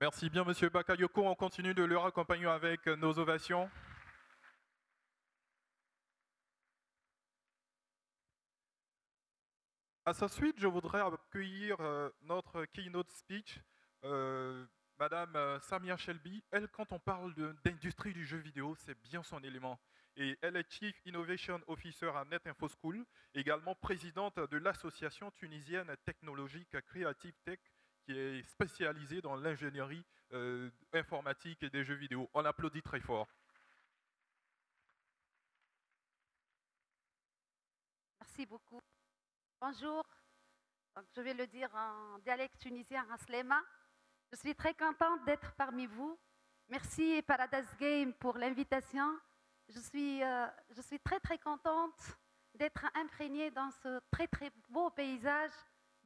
Merci bien, Monsieur Bakayoko. On continue de leur accompagner avec nos ovations. À sa suite, je voudrais accueillir euh, notre keynote speech, euh, Madame euh, Samia Shelby. Elle, quand on parle d'industrie du jeu vidéo, c'est bien son élément. Et elle est Chief Innovation Officer à Net Info School, également présidente de l'association tunisienne technologique Creative Tech, qui est spécialisée dans l'ingénierie informatique et des jeux vidéo. On applaudit très fort. Merci beaucoup. Bonjour, je vais le dire en dialecte tunisien, Aslema. Je suis très contente d'être parmi vous. Merci Paradise Game pour l'invitation. Je euh, je suis très très contente d'être imprégnée dans ce très très beau paysage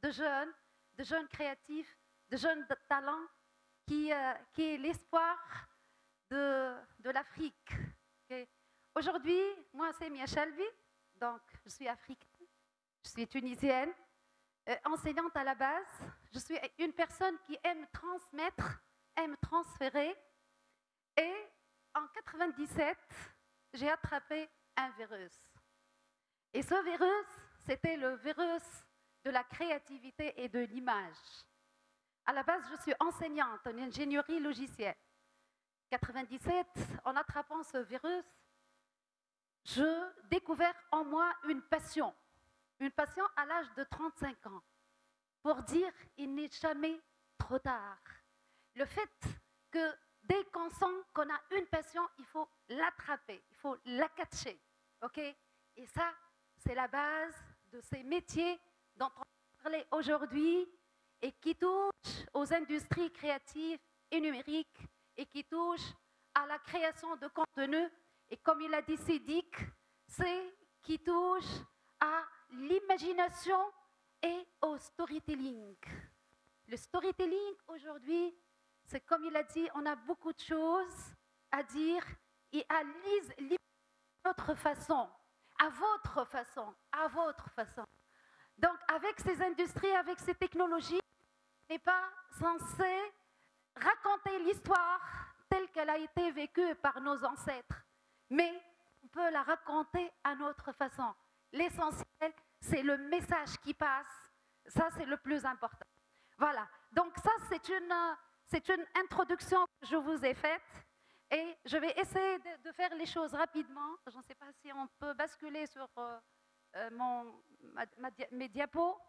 de jeunes, de jeunes créatifs, de jeunes talents qui, euh, qui est l'espoir de, de l'Afrique. Aujourd'hui, moi c'est Mia Shalvi, donc je suis africaine. Je suis tunisienne, euh, enseignante à la base. Je suis une personne qui aime transmettre, aime transférer. Et en 97, j'ai attrapé un virus. Et ce virus, c'était le virus de la créativité et de l'image. À la base, je suis enseignante en ingénierie logicielle. 97, en attrapant ce virus, je découvert en moi une passion une passion à l'âge de 35 ans pour dire il n'est jamais trop tard. Le fait que dès qu'on sent qu'on a une passion, il faut l'attraper, il faut la catcher. OK? Et ça, c'est la base de ces métiers dont on parler aujourd'hui et qui touchent aux industries créatives et numériques et qui touchent à la création de contenu. Et comme il a dit Sédic, c'est qui touche à l'imagination et au storytelling. Le storytelling aujourd'hui, c'est comme il a dit, on a beaucoup de choses à dire et à lire notre façon, à votre façon, à votre façon. Avec ces industries, avec ces technologies, n'est pas censé raconter l'histoire telle qu'elle a été vécue par nos ancêtres, mais on peut la raconter à notre façon. L'essentiel, c'est le message qui passe. Ça, c'est le plus important. Voilà. Donc ça, c'est une, c'est une introduction que je vous ai faite. Et je vais essayer de, faire les choses rapidement. Je ne sais pas si on peut basculer sur euh, euh, mon, mes diapos.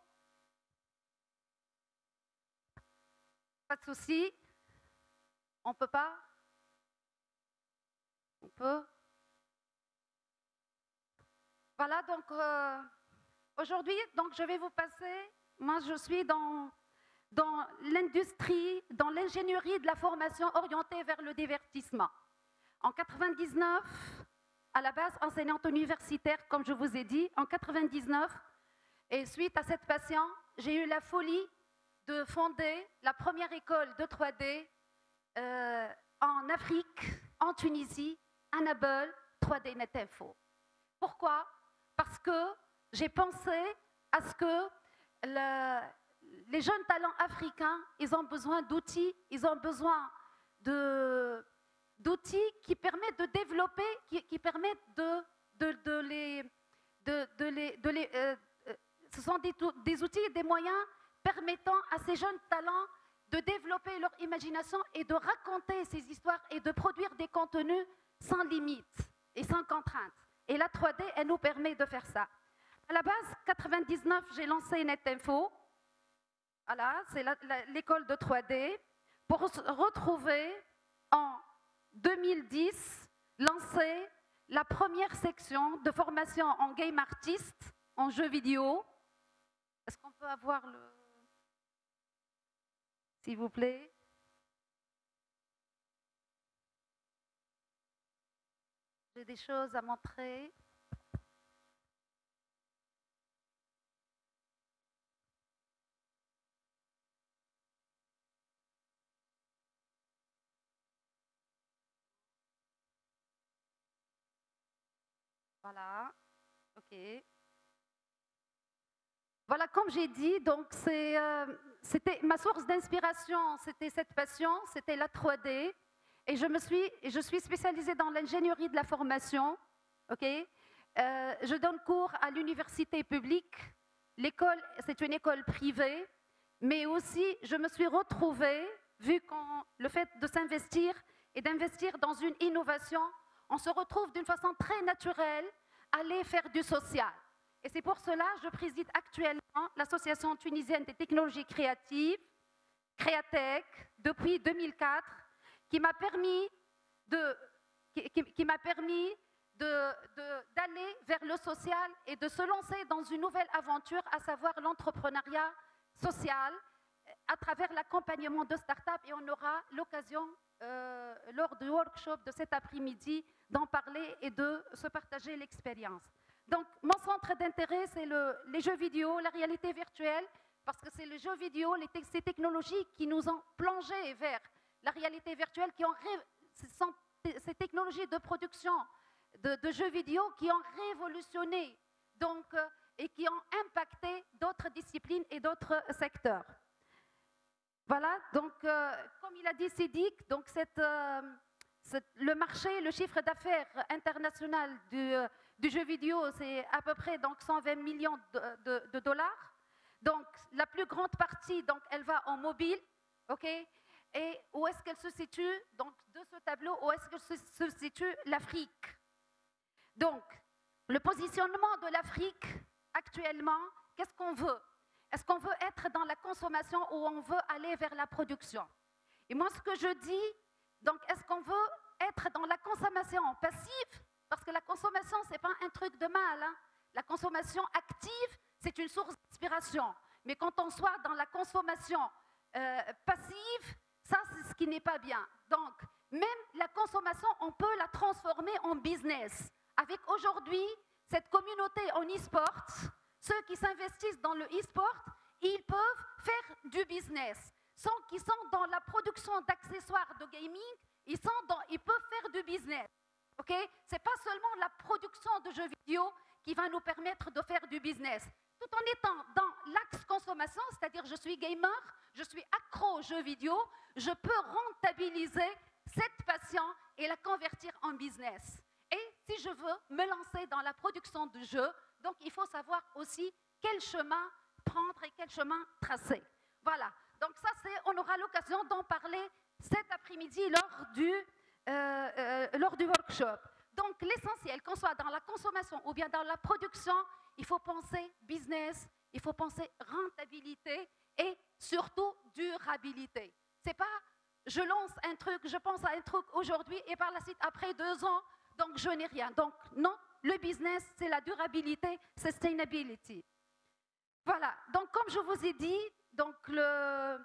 Pas de souci. On peut pas On peut voilà, donc euh, aujourd'hui, donc je vais vous passer. Moi, je suis dans, dans l'industrie, dans l'ingénierie de la formation orientée vers le divertissement. En 99, à la base enseignante universitaire, comme je vous ai dit, en 99, et suite à cette passion, j'ai eu la folie de fonder la première école de 3D euh, en Afrique, en Tunisie, Annabelle 3D Net Info. Pourquoi? Parce que j'ai pensé à ce que les jeunes talents africains, ils ont besoin d'outils, ils ont besoin d'outils qui permettent de développer, qui, permettent de, de, les... De, les, les euh, euh, ce sont des, des outils et des moyens permettant à ces jeunes talents de développer leur imagination et de raconter ces histoires et de produire des contenus sans limite et sans contrainte. Et la 3D, elle nous permet de faire ça. À la base, 99, j'ai lancé NetInfo. Voilà, c'est l'école de 3D. Pour retrouver en 2010, lancer la première section de formation en game artiste, en jeu vidéo. Est-ce qu'on peut avoir le... S'il vous plaît? J'ai des choses à montrer. Voilà. OK. Voilà, comme j'ai dit, donc euh, c'était ma source d'inspiration, c'était cette passion, c'était la 3D. Et je, me suis, je suis spécialisée dans l'ingénierie de la formation. ok? Euh, je donne cours à l'université publique. L'école, c'est une école privée. Mais aussi, je me suis retrouvée, vu que le fait de s'investir et d'investir dans une innovation, on se retrouve d'une façon très naturelle à aller faire du social. Et c'est pour cela que je préside actuellement l'Association tunisienne des technologies créatives, Créatech, depuis 2004, qui m'a permis de, qui, m'a permis d'aller vers le social et de se lancer dans une nouvelle aventure, à savoir l'entrepreneuriat social, à travers l'accompagnement de start-up. Et on aura l'occasion, euh, lors du workshop de cet après-midi, d'en parler et de se partager l'expérience. Donc, mon centre d'intérêt, c'est les jeux vidéo, la réalité virtuelle, parce que c'est les jeux vidéo, ces technologies qui nous ont plongé vers la réalité virtuelle, qui ont ces technologies de production de, jeux vidéo qui ont révolutionné donc, euh, et qui ont impacté d'autres disciplines et d'autres secteurs. Voilà, donc euh, comme il a dit Sidik, donc cette, euh, le marché, le chiffre d'affaires international du, du jeu vidéo, c'est à peu près donc 120 millions de, dollars. Donc la plus grande partie, donc elle va en mobile, ok? Et où est-ce qu'elle se situe? Donc de ce tableau, où est-ce que se situe? l'Afrique. Donc le positionnement de l'Afrique actuellement, qu'est-ce qu'on veut? Est-ce qu'on veut être dans la consommation ou on veut aller vers la production? Et moi, ce que je dis, donc est-ce qu'on veut être dans la consommation passive? Parce que la consommation, ce n'est pas un truc de mal. Hein. La consommation active, c'est une source d'inspiration. Mais quand on soit dans la consommation euh, passive, ça, c'est ce qui n'est pas bien. Donc, même la consommation, on peut la transformer en business. Avec aujourd'hui cette communauté en e-sport, ceux qui s'investissent dans le e-sport, ils peuvent faire du business. Ceux qui sont dans la production d'accessoires de gaming, sont ils peuvent faire du business. Ok? Ce n'est pas seulement la production de jeux vidéo qui va nous permettre de faire du business. Tout en étant dans l'axe consommation, c'est-à-dire je suis gamer, je suis accro aux jeux vidéo, je peux rentabiliser cette passion et la convertir en business. Et si je veux me lancer dans la production de jeux, donc il faut savoir aussi quel chemin prendre et quel chemin tracer. Voilà. Donc ça, on aura l'occasion d'en parler cet après-midi lors du euh, euh, lors du workshop. Donc l'essentiel, qu'on soit dans la consommation ou bien dans la production, il faut penser business, il faut penser rentabilité et surtout durabilité. C'est pas je lance un truc, je pense à un truc aujourd'hui et par la suite après deux ans, donc je n'ai rien. Donc non, le business c'est la durabilité, sustainability. Voilà. Donc comme je vous ai dit, donc le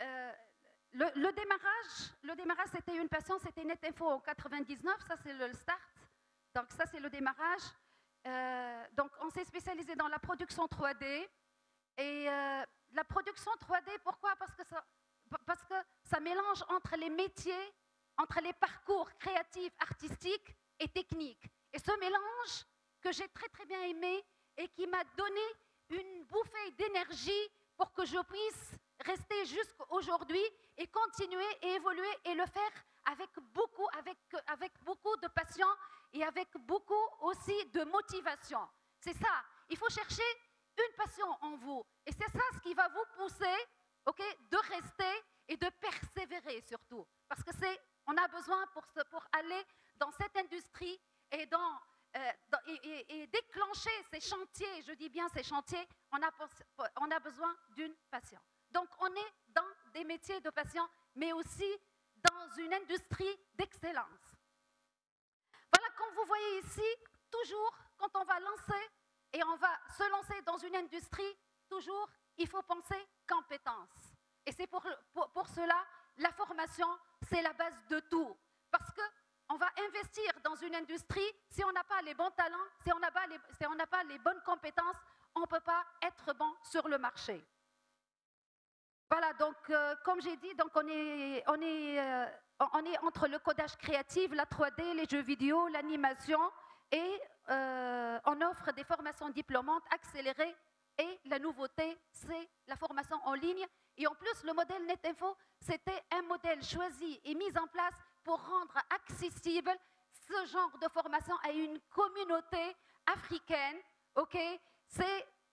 euh, le, démarrage, le démarrage c'était une passion, c'était NetInfo en 99, ça c'est le start. Donc ça c'est le démarrage. Euh, donc on s'est spécialisé dans la production 3D. Et euh, la production 3D, pourquoi? Parce que, ça, parce que ça mélange entre les métiers, entre les parcours créatifs, artistiques et techniques. Et ce mélange que j'ai très très bien aimé et qui m'a donné une bouffée d'énergie pour que je puisse rester jusqu'à aujourd'hui et continuer et évoluer et le faire avec beaucoup, avec, avec beaucoup de passion et avec beaucoup aussi de motivation. C'est ça. Il faut chercher une passion en vous. Et c'est ça ce qui va vous pousser de rester et de persévérer surtout. Parce que c'est, on a besoin pour, pour aller dans cette industrie et, dans, euh, et, déclencher ces chantiers, je dis bien ces chantiers, on a, on a besoin d'une passion. Donc on est dans des métiers de passion, mais aussi dans une industrie d'excellence. Voilà, comme vous voyez ici, toujours quand on va lancer et on va se lancer dans une industrie, toujours il faut penser compétences. Et c'est pour, pour, cela, la formation, c'est la base de tout. Parce qu'on va investir dans une industrie, si on n'a pas les bons talents, si on n'a pas, si pas les bonnes compétences, on ne peut pas être bon sur le marché. Voilà, donc euh, comme j'ai dit, donc on est, on, est, euh, on est entre le codage créatif, la 3D, les jeux vidéo, l'animation, et euh, on offre des formations diplômantes accélérées Et la nouveauté, c'est la formation en ligne. Et en plus, le modèle NetInfo, c'était un modèle choisi et mis en place pour rendre accessible ce genre de formation à une communauté africaine. ok?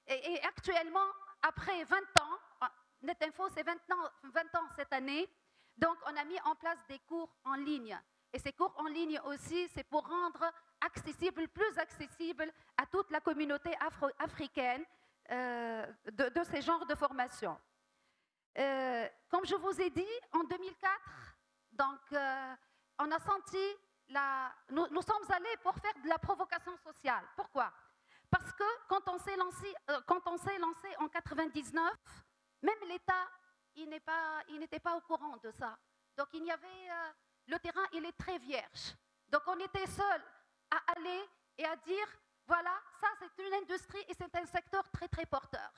Et, actuellement, après 20 ans, ah, NetInfo, c'est 20 ans, 20 ans cette année, donc on a mis en place des cours en ligne. Et ces cours en ligne aussi, c'est pour rendre accessible, plus accessible à toute la communauté africaine euh, de, ces genres de formation. Euh, comme je vous ai dit, en 2004, donc, euh, on a senti, la, nous, sommes allés pour faire de la provocation sociale. Pourquoi? Parce que quand on s'est lancé, lancé en 99, même l'État, il n'était pas, au courant de ça. Donc il y avait, le terrain, il est très vierge. Donc on était seul à aller et à dire, voilà, ça c'est une industrie et c'est un secteur très très porteur.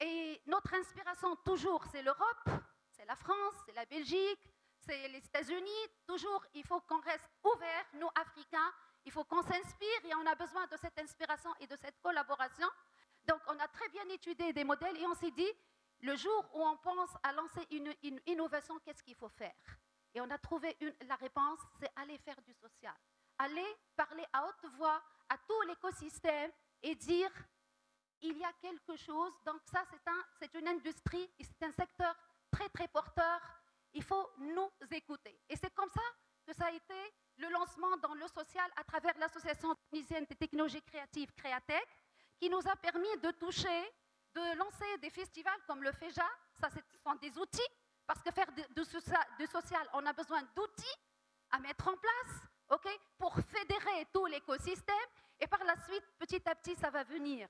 Et notre inspiration toujours, c'est l'Europe, c'est la France, c'est la Belgique, c'est les États-Unis. Toujours, il faut qu'on reste ouvert, nous Africains, il faut qu'on s'inspire et on a besoin de cette inspiration et de cette collaboration. Donc on a très bien étudié des modèles et on s'est dit, le jour où on pense à lancer une, innovation, qu'est-ce qu'il faut faire? Et on a trouvé la réponse, c'est aller faire du social. Aller parler à haute voix à tout l'écosystème et dire il y a quelque chose. Donc ça, c'est un, une industrie, c'est un secteur très très porteur. Il faut nous écouter. Et c'est comme ça que ça a été le lancement dans le social à travers l'association tunisienne des technologies créatives Créatech, qui nous a permis de toucher, de lancer des festivals comme le FEJA. Ça, ce sont des outils, parce que faire du social, on a besoin d'outils à mettre en place ok, pour fédérer tout l'écosystème. Et par la suite, petit à petit, ça va venir.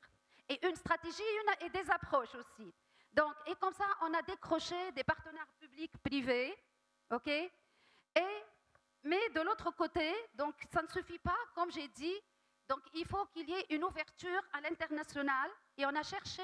Et une stratégie et des approches aussi. Donc, et comme ça, on a décroché des partenaires privés. ok? Et, mais de l'autre côté, donc, ça ne suffit pas, comme j'ai dit. Donc, il faut qu'il y ait une ouverture à l'international. Et on a cherché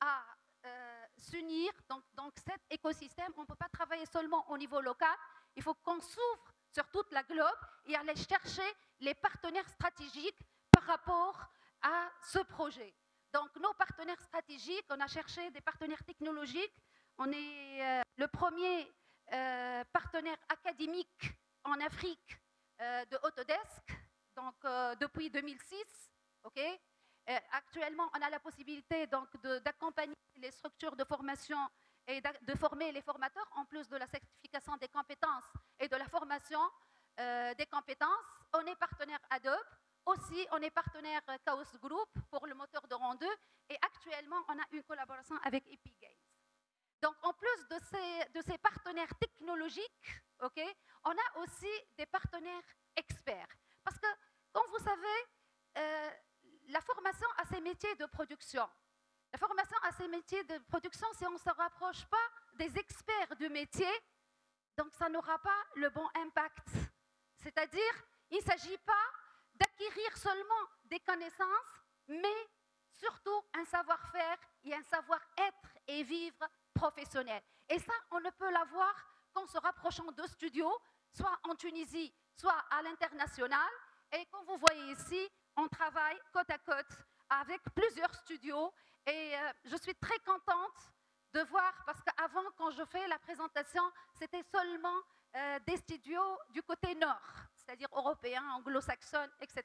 à euh, s'unir. Donc, donc, cet écosystème, on ne peut pas travailler seulement au niveau local. Il faut qu'on s'ouvre sur toute la globe et aller chercher les partenaires stratégiques par rapport à ce projet. Donc nos partenaires stratégiques, on a cherché des partenaires technologiques. On est euh, le premier euh, partenaire académique en Afrique euh, de Autodesk, donc depuis 2006. ok? Actuellement, on a la possibilité d'accompagner les structures de formation et de former les formateurs, en plus de la certification des compétences et de la formation des compétences. On est partenaire Adobe. Aussi, on est partenaire Chaos Group pour le moteur de 2. Et actuellement, on a une collaboration avec Epic Games. Donc, en plus de ces, partenaires technologiques, ok, on a aussi des partenaires experts. Parce que, comme vous savez, euh, la formation à ces métiers de production, la formation à ces métiers de production, si on ne se rapproche pas des experts du métier, donc ça n'aura pas le bon impact. C'est-à-dire, il ne s'agit pas d'acquérir seulement des connaissances, mais surtout un savoir-faire et un savoir-être et vivre professionnel. Et ça, on ne peut l'avoir qu'en se rapprochant de studios, soit en Tunisie, soit à l'international. Et comme vous voyez ici, on travaille côte à côte avec plusieurs studios et euh, je suis très contente de voir, parce qu'avant, quand je fais la présentation, c'était seulement euh, des studios du côté nord, c'est-à-dire européens, anglo-saxons, etc.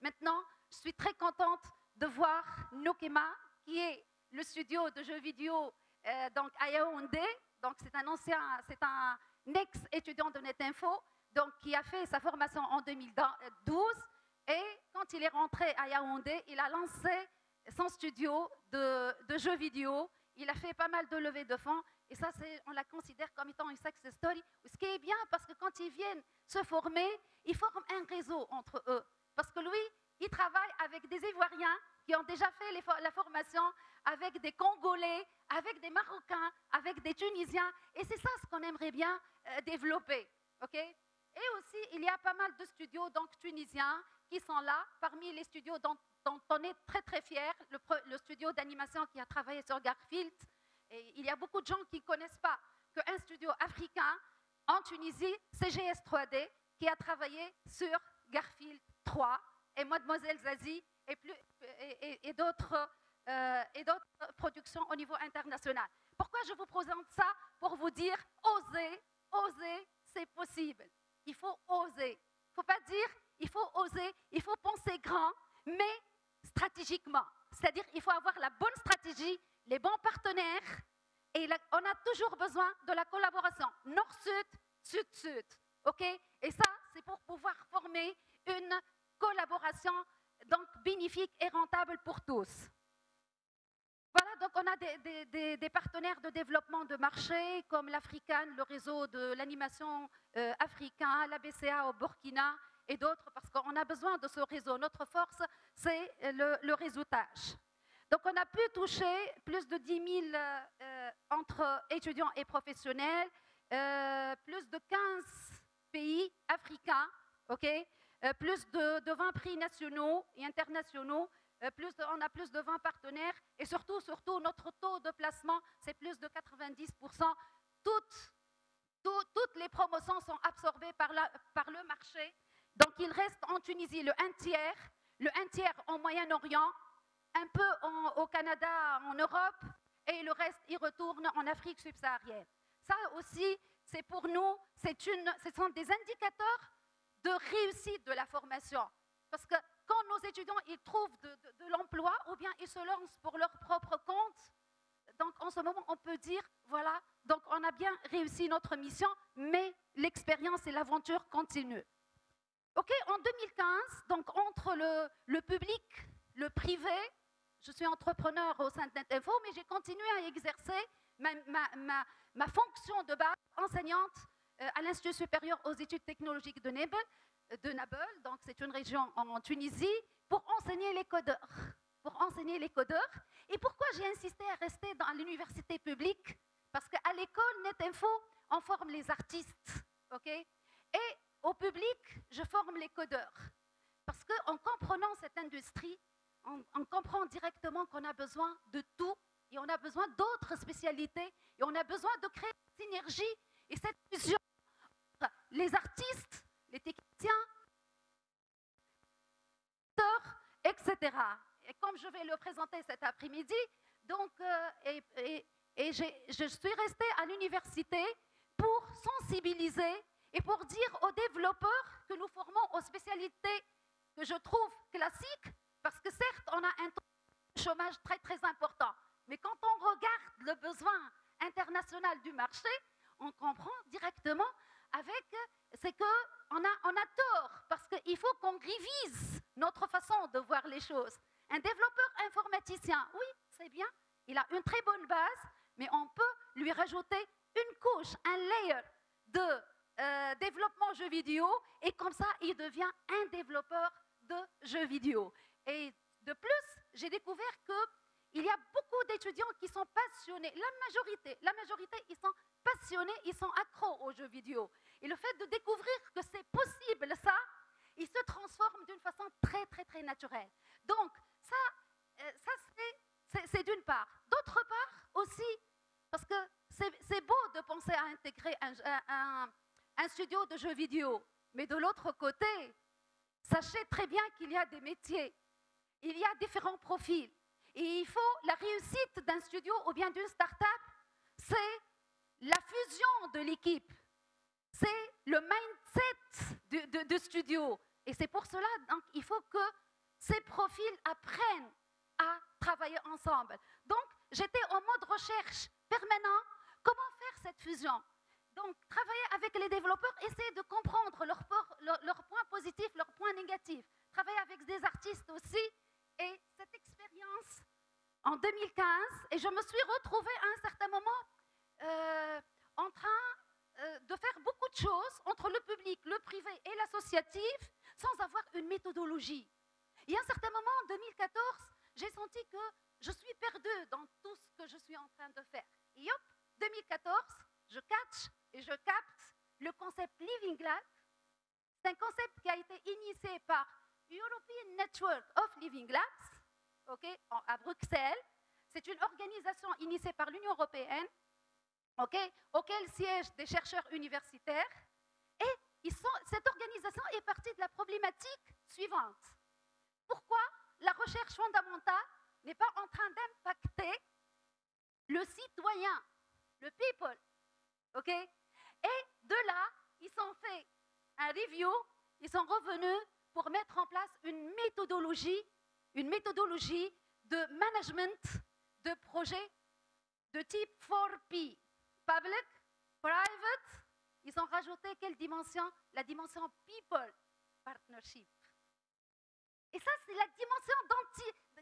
Maintenant, je suis très contente de voir Nokema, qui est le studio de jeux vidéo euh, donc à Yaoundé. Donc c'est un ancien, c'est un ex-étudiant de NetInfo, donc qui a fait sa formation en 2012. Et quand il est rentré à Yaoundé, il a lancé son studio de, jeux vidéo. Il a fait pas mal de levées de fonds. Et ça, on la considère comme étant une success story. Ce qui est bien, parce que quand ils viennent se former, ils forment un réseau entre eux. Parce que lui, il travaille avec des Ivoiriens qui ont déjà fait la formation, avec des Congolais, avec des Marocains, avec des Tunisiens. Et c'est ça ce qu'on aimerait bien euh, développer. ok? Et aussi, il y a pas mal de studios donc, tunisiens qui sont là, parmi les studios dont, on est très très fier, le, studio d'animation qui a travaillé sur Garfield. Et il y a beaucoup de gens qui ne connaissent pas qu'un studio africain en Tunisie, CGS 3D, qui a travaillé sur Garfield 3 et Mademoiselle Zazie et, et, d'autres euh, et d'autres productions au niveau international. Pourquoi je vous présente ça Pour vous dire, osez, osez, c'est possible. Il faut oser. Il ne faut pas dire, il faut oser, il faut penser grand, mais stratégiquement. C'est-à-dire, il faut avoir la bonne stratégie, les bons partenaires, et on a toujours besoin de la collaboration nord-sud, sud-sud. OK? Et ça, c'est pour pouvoir former une collaboration donc bénéfique et rentable pour tous. Voilà, donc on a des, partenaires de développement de marché comme l'African, le réseau de l'animation euh, africain, la BCA au Burkina et d'autres, parce qu'on a besoin de ce réseau. Notre force, c'est le, le, réseautage. Donc on a pu toucher plus de 10 000 euh, entre étudiants et professionnels, euh, plus de 15 pays africains, ok, plus de, 20 prix nationaux et internationaux, euh, plus on a plus de 20 partenaires et surtout, surtout notre taux de placement, c'est plus de 90%. Toutes, toutes les promotions sont absorbées par, le marché. Donc il reste en Tunisie le un tiers, le un tiers en Moyen-Orient, un peu au Canada, en Europe, et le reste, il retourne en Afrique subsaharienne. Ça aussi, c'est pour nous, une, ce sont des indicateurs de réussite de la formation. Parce que quand nos étudiants ils trouvent de, l'emploi ou bien ils se lancent pour leur propre compte, donc en ce moment on peut dire, voilà, donc on a bien réussi notre mission, mais l'expérience et l'aventure continuent. OK, en 2015, donc entre le, public, le privé, je suis entrepreneur au sein de NetInfo, mais j'ai continué à exercer ma, ma, fonction de base enseignante à l'Institut supérieur aux études technologiques de Nabel, de Nabel donc c'est une région en Tunisie, pour enseigner les codeurs. Pour enseigner les codeurs. Et pourquoi j'ai insisté à rester dans l'université publique? Parce qu'à l'école NetInfo, on forme les artistes, ok? Et au public, je forme les codeurs. Parce qu'en comprenant cette industrie, on, comprend directement qu'on a besoin de tout et on a besoin d'autres spécialités et on a besoin de créer une synergie et cette fusion les artistes, les techniciens, etc. Et comme je vais le présenter cet après-midi, donc, euh, et, je suis restée à l'université pour sensibiliser et pour dire aux développeurs que nous formons aux spécialités que je trouve classiques parce que certes, on a un chômage très très important, mais quand on regarde le besoin international du marché, on comprend directement c'est que on a, on a tort parce qu'il faut qu'on révise notre façon de voir les choses. Un développeur informaticien, oui, c'est bien, il a une très bonne base, mais on peut lui rajouter une couche, un layer de euh, développement jeux vidéo, et comme ça, il devient un développeur de jeux vidéo. Et de plus, j'ai découvert qu'il y a beaucoup d'étudiants qui sont passionnés. La majorité, la majorité, ils sont passionnés, ils sont accros aux jeux vidéo. Et le fait de découvrir que c'est possible, ça, ils se transforment d'une façon très, très, très naturelle. Donc, ça, euh, ça c'est d'une part. D'autre part aussi, parce que c'est beau de penser à intégrer un, un studio de jeux vidéo, mais de l'autre côté, sachez très bien qu'il y a des métiers il y a différents profils. Et il faut la réussite d'un studio ou bien d'une start-up, c'est la fusion de l'équipe. C'est le mindset du, studio. Et c'est pour cela qu'il faut que ces profils apprennent à travailler ensemble. Donc, j'étais en mode recherche permanent. Comment faire cette fusion? Donc, travailler avec les développeurs, essayer de comprendre leurs points positifs, leurs points négatifs. Travailler avec des artistes aussi, et cette expérience en 2015, et je me suis retrouvée à un certain moment euh, en train de faire beaucoup de choses entre le public, le privé et l'associatif sans avoir une méthodologie. Et à un certain moment, en 2014, j'ai senti que je suis perdue dans tout ce que je suis en train de faire. Et hop, 2014, je catch et je capte le concept Living Lab. C'est un concept qui a été initié par European Network of Living Labs, okay, à Bruxelles. C'est une organisation initiée par l'Union européenne, okay, auquel siègent des chercheurs universitaires. Et cette organisation est partie de la problématique suivante. Pourquoi la recherche fondamentale n'est pas en train d'impacter le citoyen, le people? Et de là, ils ont fait un review, ils sont revenus pour mettre en place une méthodologie, une méthodologie de management de projets de type 4P. Public, private, ils ont rajouté quelle dimension? La dimension people partnership. Et ça, c'est la dimension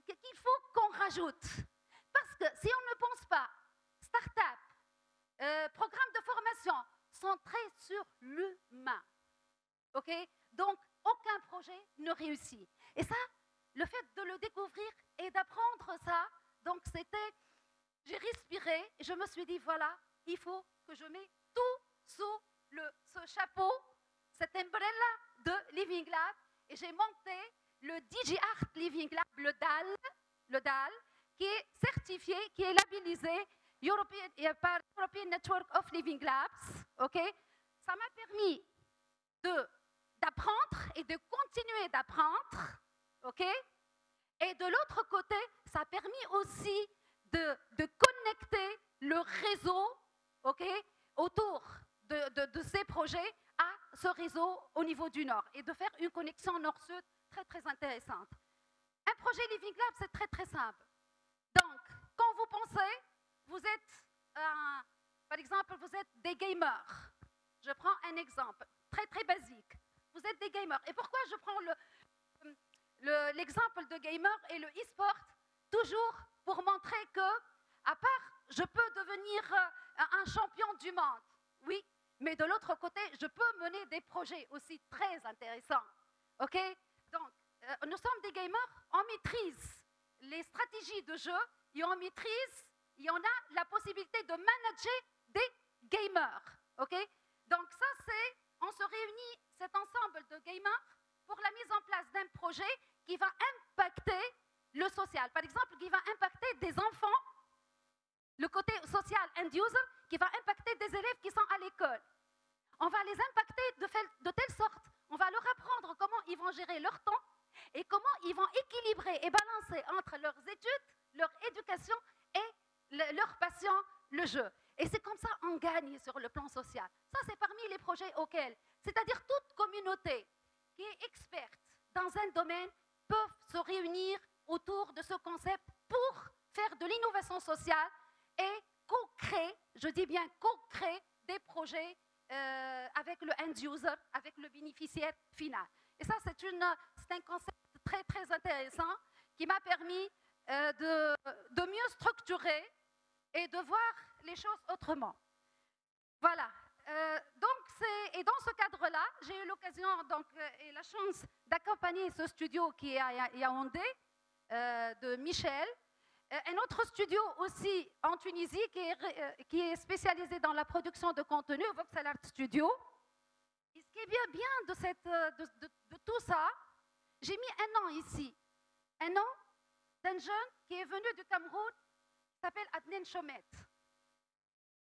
qu'il faut qu'on rajoute. Parce que si on ne pense pas, start-up, euh, programme de formation, centré sur l'humain. OK? Donc, aucun projet ne réussit. Et ça, le fait de le découvrir et d'apprendre ça, donc c'était, j'ai respiré et je me suis dit, voilà, il faut que je mette tout sous ce chapeau, cette umbrella de Living Lab, et j'ai monté le DigiArt Living Lab, le DAL, le DAL, qui est certifié, qui est labellisé European, par European Network of Living Labs. ok? Ça m'a permis d'apprendre et de continuer d'apprendre. ok? Et de l'autre côté, ça a permis aussi de connecter le réseau ok? Autour de, ces projets à ce réseau au niveau du Nord et de faire une connexion nord-sud très très intéressante. Un projet Living Lab, c'est très très simple. Donc, quand vous pensez, vous êtes, par exemple, vous êtes des gamers. Je prends un exemple très très basique. Vous êtes des gamers. Et pourquoi je prends l'exemple le, de gamer et le e-sport? Toujours pour montrer que, à part, je peux devenir euh, un champion du monde. Oui, mais de l'autre côté, je peux mener des projets aussi très intéressants. OK? Donc, euh, nous sommes des gamers, on maîtrise les stratégies de jeu et on maîtrise, et on a la possibilité de manager des gamers. OK? Donc, ça, c'est, on se réunit, cet ensemble de gamers, pour la mise en place d'un projet qui va impacter le social. Par exemple, qui va impacter des enfants, le côté social end user, qui va impacter des élèves qui sont à l'école. On va les impacter de, telle sorte, on va leur apprendre comment ils vont gérer leur temps et comment ils vont équilibrer et balancer entre leurs études, leur éducation et leur passion, le jeu. Et c'est comme ça qu'on gagne sur le plan social. Ça, c'est parmi les projets auxquels, c'est-à-dire toute communauté qui est experte dans un domaine, peuvent se réunir autour de ce concept pour faire de l'innovation sociale et co-créer, je dis bien co-créer des projets euh, avec le end user, avec le bénéficiaire final. Et ça, c'est un concept très, très intéressant qui m'a permis euh, de, mieux structurer et de voir les choses autrement. Voilà. Euh, donc, et dans ce cadre-là, j'ai eu l'occasion donc, et la chance d'accompagner ce studio qui est à Yaoundé, de Michel, un autre studio aussi en Tunisie qui est, euh, spécialisé dans la production de contenu, Voxel Art Studio. Et ce qui est bien, euh, de, tout ça, j'ai mis un an ici. Un an d'un jeune qui est venu du Cameroun, qui s'appelle Adnen Chomet.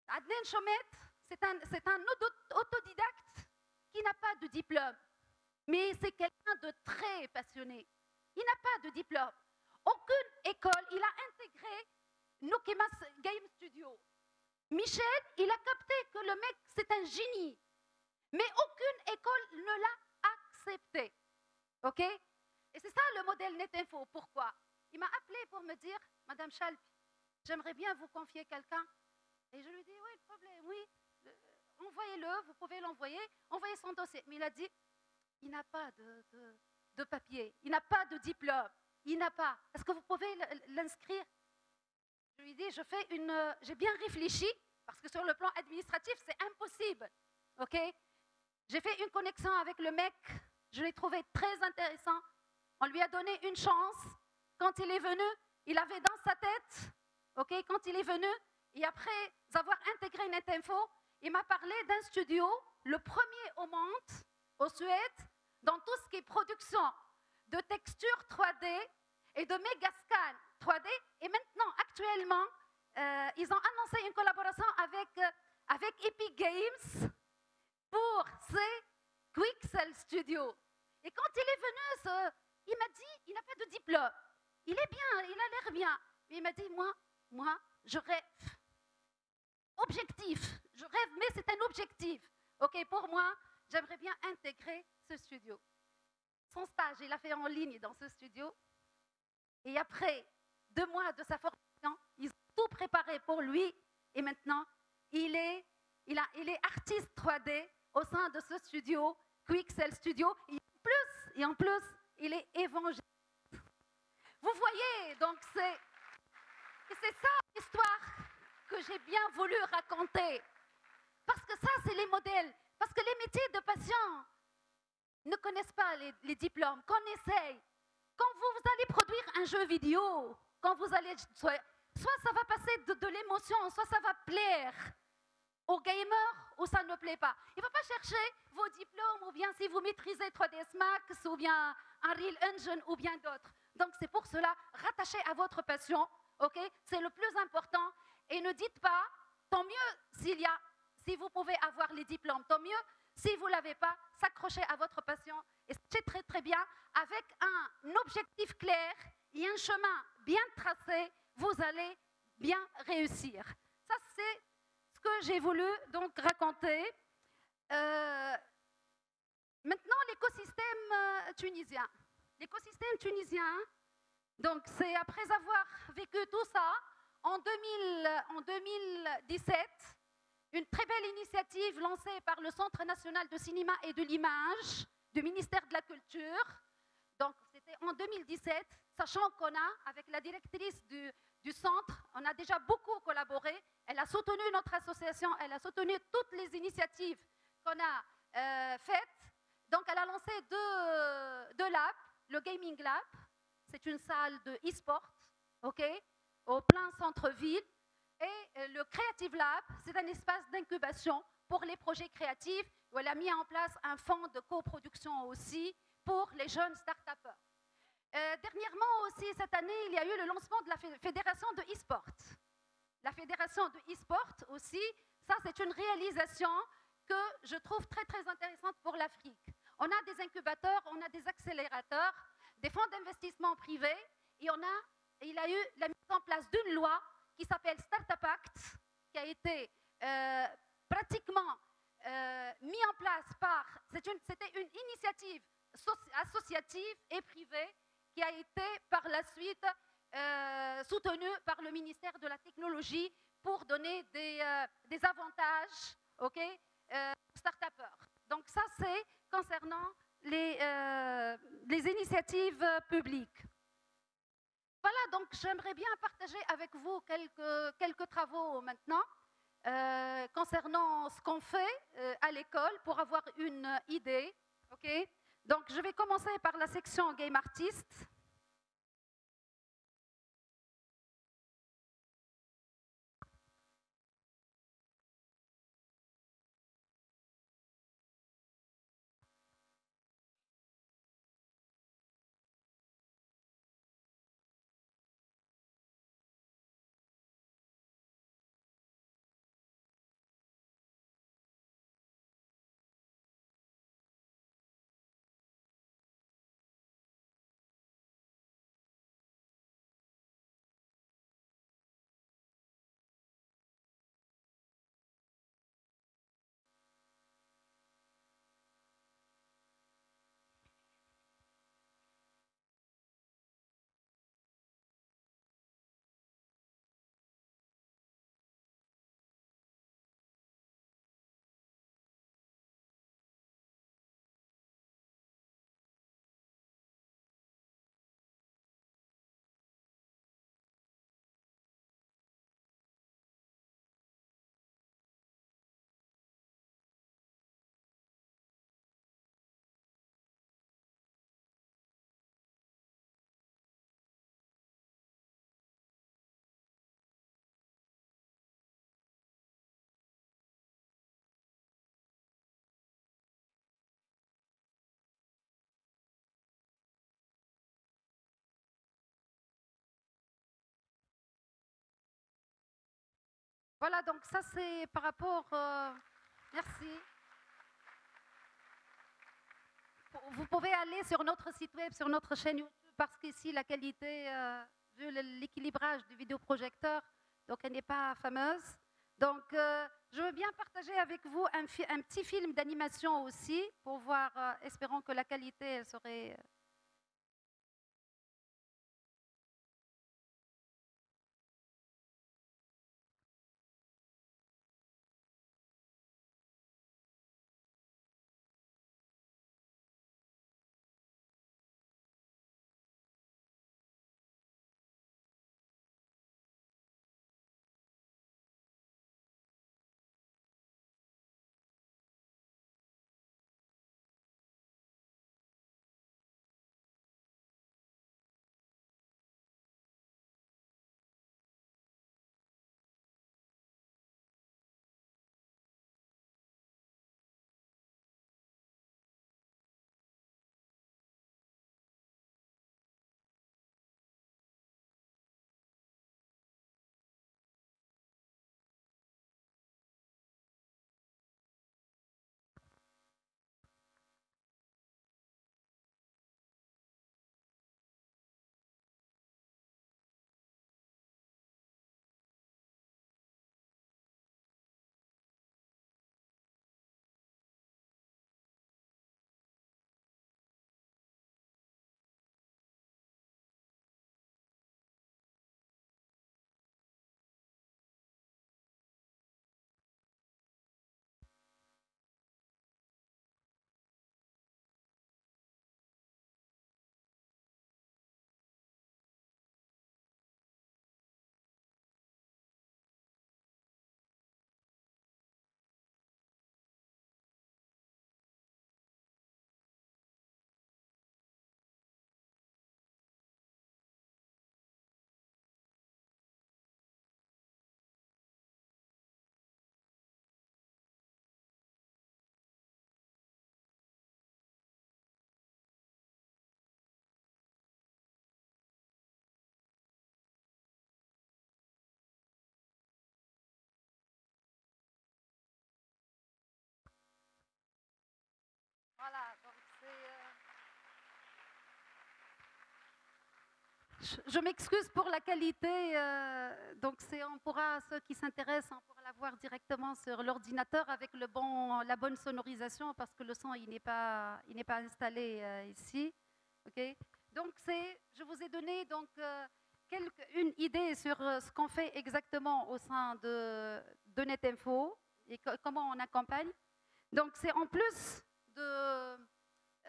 Adnen Chomet, c'est un, un autodidacte qui n'a pas de diplôme, mais c'est quelqu'un de très passionné. Il n'a pas de diplôme aucune école, il a Nokemas Game Studio. Michel, il a capté que le mec, c'est un génie. Mais aucune école ne l'a accepté. OK? Et c'est ça le modèle NetInfo. Pourquoi? Il m'a appelé pour me dire, Madame Chalp, j'aimerais bien vous confier quelqu'un. Et je lui dis, oui, le problème, oui, euh, envoyez-le, vous pouvez l'envoyer, envoyez son dossier. Mais il a dit, il n'a pas de, de papier, il n'a pas de diplôme il n'a pas. Est-ce que vous pouvez l'inscrire Je lui dis, je fais une, j'ai bien réfléchi parce que sur le plan administratif, c'est impossible. Ok? J'ai fait une connexion avec le mec. Je l'ai trouvé très intéressant. On lui a donné une chance. Quand il est venu, il avait dans sa tête, ok? Quand il est venu, et après avoir intégré NetInfo, il m'a parlé d'un studio, le premier au monde, au Suède, dans tout ce qui est production de texture 3D et de Megascan 3D. Et maintenant, actuellement, euh, ils ont annoncé une collaboration avec, euh, avec Epic Games pour ces Quixel Studio. Et quand il est venu, il m'a dit, il n'a pas de diplôme, il est bien, il a l'air bien. Mais il m'a dit, moi, moi, je rêve. Objectif, je rêve, mais c'est un objectif. OK, pour moi, j'aimerais bien intégrer ce studio. Son stage, il a fait en ligne dans ce studio. Et après deux mois de sa formation, ils ont tout préparé pour lui. Et maintenant, il est, il a, il est artiste 3D au sein de ce studio, Quixel Studio. Et en plus, et en plus il est évangéliste. Vous voyez, donc c'est, c'est ça l'histoire que j'ai bien voulu raconter. Parce que ça, c'est les modèles. Parce que les métiers de patients ne connaissent pas les, diplômes, qu'on essaye. Quand vous, allez produire un jeu vidéo, quand vous allez, soit, ça va passer de, l'émotion, soit ça va plaire aux gamers ou ça ne plaît pas. Il ne faut pas chercher vos diplômes ou bien si vous maîtrisez 3ds Max ou bien Unreal Engine ou bien d'autres. Donc c'est pour cela, rattachez à votre passion, ok? C'est le plus important. Et ne dites pas, tant mieux s'il y a, si vous pouvez avoir les diplômes, tant mieux. Si vous ne l'avez pas, s'accrochez à votre passion. Et c'est très très bien. Avec un objectif clair et un chemin bien tracé, vous allez bien réussir. Ça, c'est ce que j'ai voulu donc raconter. Euh, maintenant, l'écosystème euh, tunisien. L'écosystème tunisien, donc c'est après avoir vécu tout ça, en, 2000, en 2017, une très belle initiative lancée par le Centre national de cinéma et de l'image du ministère de la Culture. Donc c'était en 2017, sachant qu'on a, avec la directrice du, centre, on a déjà beaucoup collaboré. Elle a soutenu notre association, elle a soutenu toutes les initiatives qu'on a euh, faites. Donc elle a lancé deux, labs, le Gaming Lab, c'est une salle de e-sport, au plein centre-ville. Et euh, le Creative Lab, c'est un espace d'incubation pour les projets créatifs où elle a mis en place un fonds de coproduction aussi pour les jeunes start-upers. Euh, dernièrement aussi, cette année, il y a eu le lancement de la fédération de e-sport. La fédération de e-sport aussi, ça c'est une réalisation que je trouve très très intéressante pour l'Afrique. On a des incubateurs, on a des accélérateurs, des fonds d'investissement privés et on a, il a eu la mise en place d'une loi qui s'appelle Startup Act, qui a été euh, pratiquement euh, mis en place par, c'était une, initiative associative et privée qui a été par la suite euh, soutenue par le ministère de la Technologie pour donner des, des avantages ok, start Donc ça, c'est concernant les, les initiatives publiques. Voilà, donc j'aimerais bien partager avec vous quelques, quelques travaux maintenant euh, concernant ce qu'on fait euh, à l'école pour avoir une idée. Donc je vais commencer par la section Game Artist. Voilà, donc ça c'est par rapport... Euh, merci. Vous pouvez aller sur notre site web, sur notre chaîne YouTube parce qu'ici, la qualité, euh, vu l'équilibrage du vidéoprojecteur, donc elle n'est pas fameuse. Donc, euh, je veux bien partager avec vous un, un petit film d'animation aussi, pour voir, espérons que la qualité elle serait je m'excuse pour la qualité. Euh, donc, on pourra, ceux qui s'intéressent, on pourra la voir directement sur l'ordinateur avec le bon, la bonne sonorisation parce que le son il n'est pas, il n'est pas installé euh, ici. Ok? Donc, c'est, je vous ai donné donc euh, une idée sur ce qu'on fait exactement au sein de NetInfo et comment on accompagne. Donc, c'est en plus de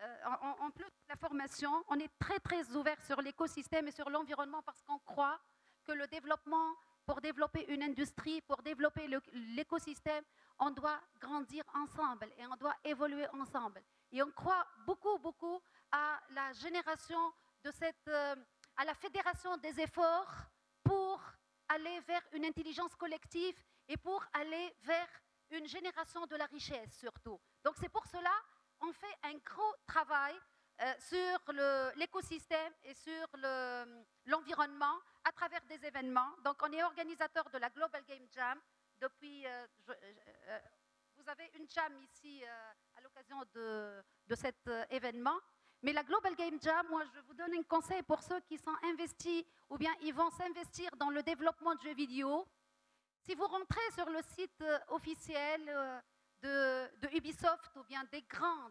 euh, en, plus de la formation, on est très très ouvert sur l'écosystème et sur l'environnement parce qu'on croit que le développement, pour développer une industrie, pour développer l'écosystème, on doit grandir ensemble et on doit évoluer ensemble. Et on croit beaucoup beaucoup à la génération de cette, euh, à la fédération des efforts pour aller vers une intelligence collective et pour aller vers une génération de la richesse surtout. Donc c'est pour cela on fait un gros travail euh, sur l'écosystème et sur l'environnement à travers des événements. Donc, on est organisateur de la Global Game Jam depuis. Euh, euh, vous avez une jam ici à l'occasion de, de, cet événement. Mais la Global Game Jam, moi, je vous donne un conseil pour ceux qui sont investis ou bien ils vont s'investir dans le développement de jeux vidéo. Si vous rentrez sur le site officiel de, Ubisoft ou bien des grands,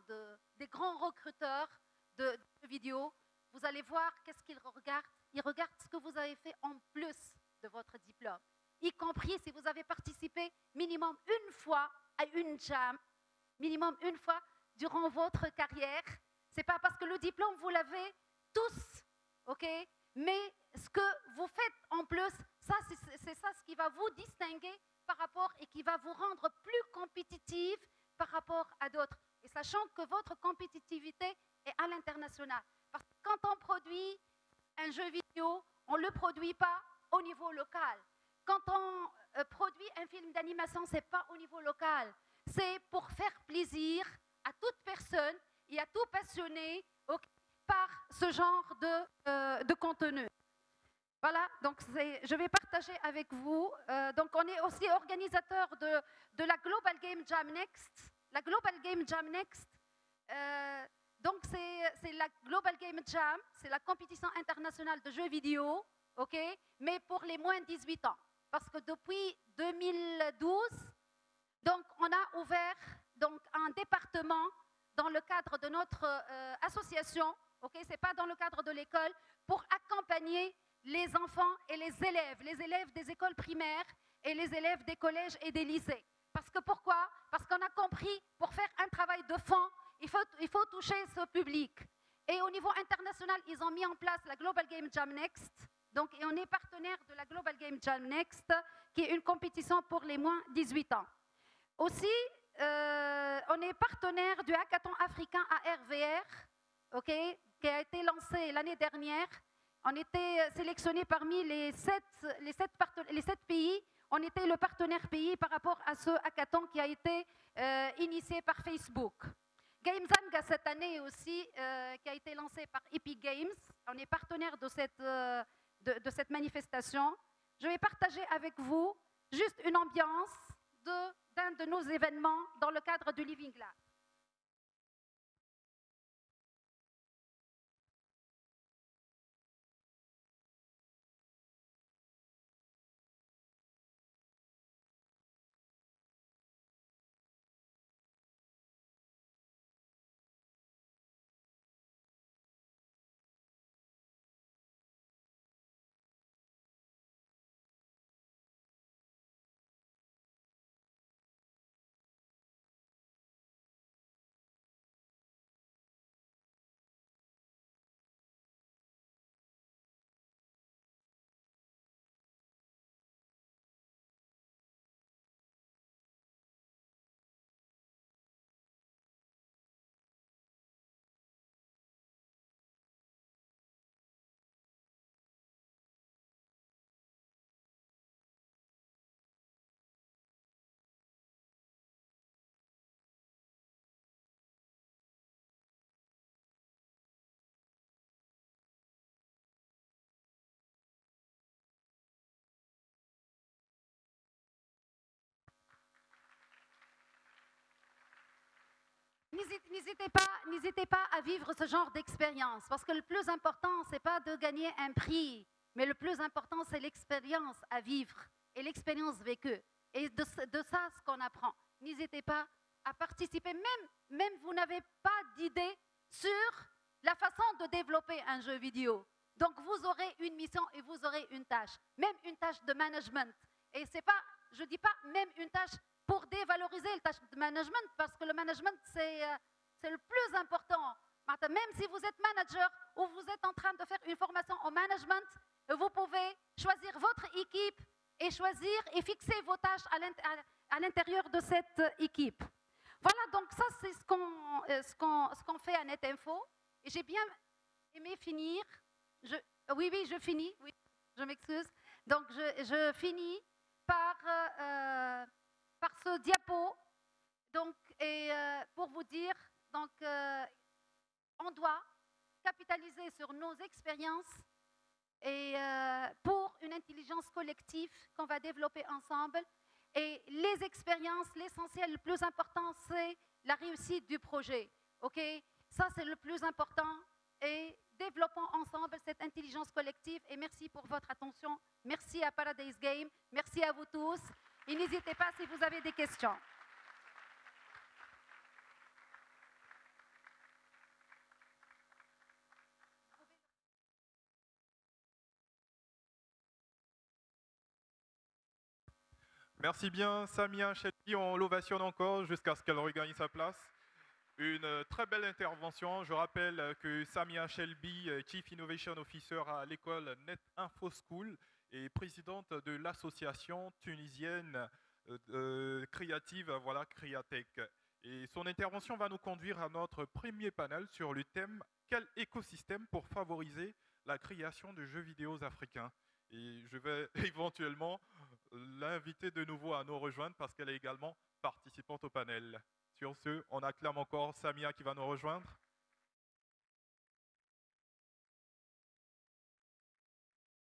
des grands recruteurs de, de vidéos, vous allez voir qu'est-ce qu'ils regardent. Ils regardent ce que vous avez fait en plus de votre diplôme, y compris si vous avez participé minimum une fois à une jam, minimum une fois durant votre carrière. C'est pas parce que le diplôme vous l'avez tous, ok? Mais ce que vous faites en plus, c'est ça ce qui va vous distinguer par rapport et qui va vous rendre plus compétitive par rapport à d'autres. Et sachant que votre compétitivité est à l'international. Parce que quand on produit un jeu vidéo, on ne le produit pas au niveau local. Quand on euh, produit un film d'animation, ce n'est pas au niveau local. C'est pour faire plaisir à toute personne et à tout passionné par ce genre de, euh, de contenu. Voilà, donc je vais partager avec vous. Euh, donc on est aussi organisateur de, la Global Game Jam Next. La Global Game Jam Next, euh, Donc, c'est la Global Game Jam, c'est la compétition internationale de jeux vidéo, OK Mais pour les moins de 18 ans. Parce que depuis 2012, donc, on a ouvert donc, un département dans le cadre de notre euh, association, ok, c'est pas dans le cadre de l'école, pour accompagner les enfants et les élèves, les élèves des écoles primaires et les élèves des collèges et des lycées. Parce que pourquoi? Parce qu'on a compris, pour faire un travail de fond, il faut, toucher ce public. Et au niveau international, ils ont mis en place la Global Game Jam Next. Donc, on est partenaire de la Global Game Jam Next, qui est une compétition pour les moins 18 ans. Aussi, euh, on est partenaire du hackathon africain ARVR, ok, qui a été lancé l'année dernière. On était sélectionné parmi les sept, pays. On était le partenaire pays par rapport à ce hackathon qui a été euh, initié par Facebook. GameZanga cette année aussi, euh, qui a été lancé par Epic Games. On est partenaire de cette, cette manifestation. Je vais partager avec vous juste une ambiance de de nos événements dans le cadre du Living Lab. N'hésitez pas, pas à vivre ce genre d'expérience, parce que le plus important, ce n'est pas de gagner un prix, mais le plus important, c'est l'expérience à vivre et l'expérience vécue. Et de, ça, ce qu'on apprend. N'hésitez pas à participer, même, même vous n'avez pas d'idée sur la façon de développer un jeu vidéo. Donc vous aurez une mission et vous aurez une tâche, même une tâche de management. Et c'est pas, je dis pas même une tâche pour dévaloriser le tâche de management, parce que le management, c'est euh, le plus important. Même si vous êtes manager ou vous êtes en train de faire une formation en management, vous pouvez choisir votre équipe et choisir et fixer vos tâches à l'intérieur de cette équipe. Voilà, donc ça, c'est ce qu'on euh, ce qu'on fait à NetInfo. Et j'ai bien aimé finir. Oui, oui, je finis. Je m'excuse. Donc, je, je, finis par euh, par ce diapo. Donc, et euh, pour vous dire, donc, euh, on doit capitaliser sur nos expériences et euh, pour une intelligence collective qu'on va développer ensemble. Et les expériences, l'essentiel, le plus important, c'est la réussite du projet. Ok? Ça, c'est le plus important. Et développons ensemble cette intelligence collective. Et merci pour votre attention. Merci à Paradise Game. Merci à vous tous. Et n'hésitez pas si vous avez des questions. Merci bien, Samia Chetty. On l'ovationne encore jusqu'à ce qu'elle regagne sa place. Une très belle intervention. Je rappelle que Samia Shelby, Chief Innovation Officer à l'école Net Info School, et présidente de l'association tunisienne euh, créative, voilà, Créatech. Et son intervention va nous conduire à notre premier panel sur le thème Quel écosystème pour favoriser la création de jeux vidéo africains? Et je vais éventuellement l'inviter de nouveau à nous rejoindre parce qu'elle est également participante au panel. Sur ce, on acclame encore Samia qui va nous rejoindre.